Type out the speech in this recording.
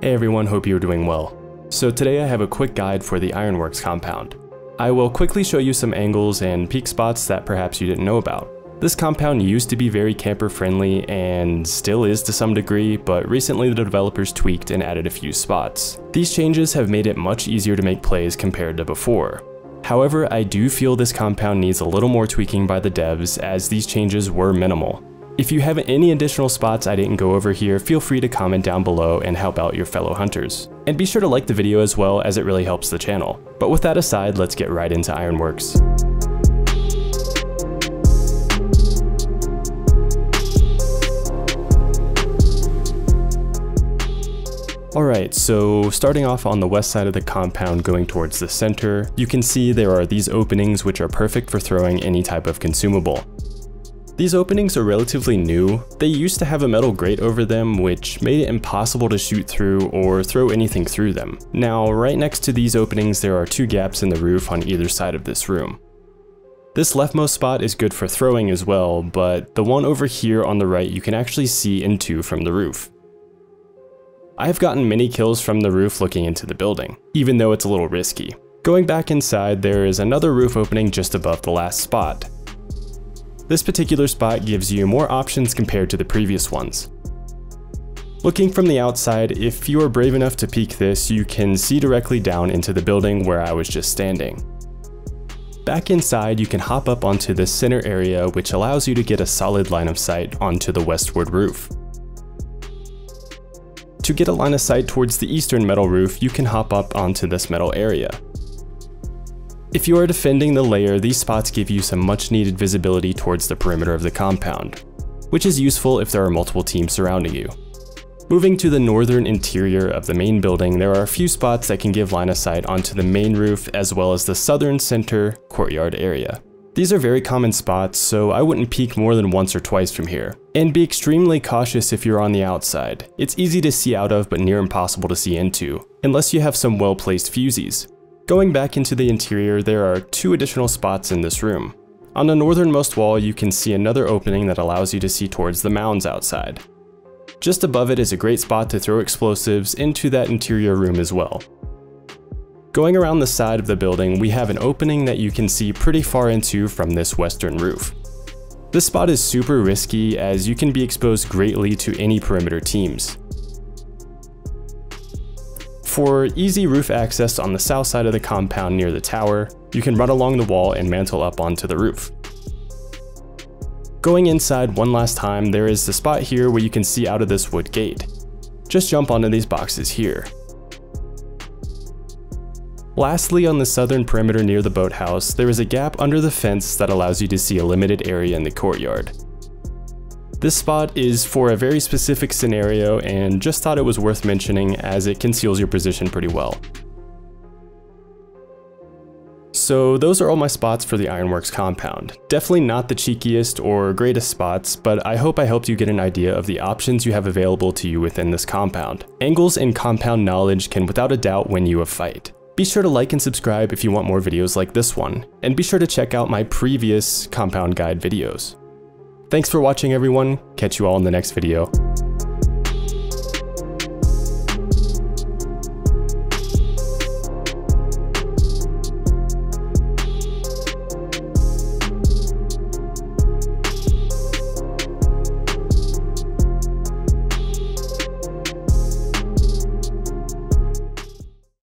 Hey everyone, hope you're doing well. So today I have a quick guide for the Ironworks compound. I will quickly show you some angles and peek spots that perhaps you didn't know about. This compound used to be very camper friendly and still is to some degree, but recently the developers tweaked and added a few spots. These changes have made it much easier to make plays compared to before. However, I do feel this compound needs a little more tweaking by the devs as these changes were minimal. If you have any additional spots I didn't go over here, feel free to comment down below and help out your fellow hunters. And be sure to like the video as well as it really helps the channel. But with that aside, let's get right into Ironworks. Alright, so starting off on the west side of the compound going towards the center, you can see there are these openings which are perfect for throwing any type of consumable. These openings are relatively new. They used to have a metal grate over them, which made it impossible to shoot through or throw anything through them. Now, right next to these openings, there are two gaps in the roof on either side of this room. This leftmost spot is good for throwing as well, but the one over here on the right you can actually see into from the roof. I have gotten many kills from the roof looking into the building, even though it's a little risky. Going back inside, there is another roof opening just above the last spot, this particular spot gives you more options compared to the previous ones. Looking from the outside, if you are brave enough to peek this, you can see directly down into the building where I was just standing. Back inside, you can hop up onto the center area which allows you to get a solid line of sight onto the westward roof. To get a line of sight towards the eastern metal roof, you can hop up onto this metal area. If you are defending the lair, these spots give you some much needed visibility towards the perimeter of the compound, which is useful if there are multiple teams surrounding you. Moving to the northern interior of the main building, there are a few spots that can give line of sight onto the main roof as well as the southern center courtyard area. These are very common spots, so I wouldn't peek more than once or twice from here. And be extremely cautious if you're on the outside. It's easy to see out of but near impossible to see into, unless you have some well placed fusees. Going back into the interior, there are two additional spots in this room. On the northernmost wall, you can see another opening that allows you to see towards the mounds outside. Just above it is a great spot to throw explosives into that interior room as well. Going around the side of the building, we have an opening that you can see pretty far into from this western roof. This spot is super risky as you can be exposed greatly to any perimeter teams. For easy roof access on the south side of the compound near the tower, you can run along the wall and mantle up onto the roof. Going inside one last time, there is the spot here where you can see out of this wood gate. Just jump onto these boxes here. Lastly, on the southern perimeter near the boathouse, there is a gap under the fence that allows you to see a limited area in the courtyard. This spot is for a very specific scenario and just thought it was worth mentioning as it conceals your position pretty well. So those are all my spots for the Ironworks compound. Definitely not the cheekiest or greatest spots, but I hope I helped you get an idea of the options you have available to you within this compound. Angles and compound knowledge can without a doubt win you a fight. Be sure to like and subscribe if you want more videos like this one, and be sure to check out my previous compound guide videos. Thanks for watching everyone, catch you all in the next video.